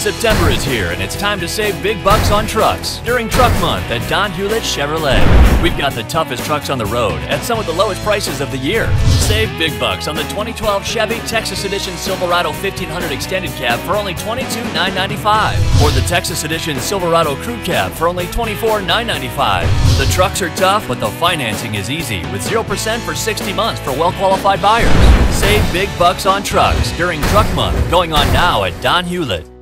September is here and it's time to save big bucks on trucks during Truck Month at Don Hewlett Chevrolet. We've got the toughest trucks on the road at some of the lowest prices of the year. Save big bucks on the 2012 Chevy Texas Edition Silverado 1500 Extended Cab for only $22,995 or the Texas Edition Silverado Crew Cab for only $24,995. The trucks are tough, but the financing is easy with 0% for 60 months for well-qualified buyers. Save big bucks on trucks during Truck Month going on now at Don Hewlett.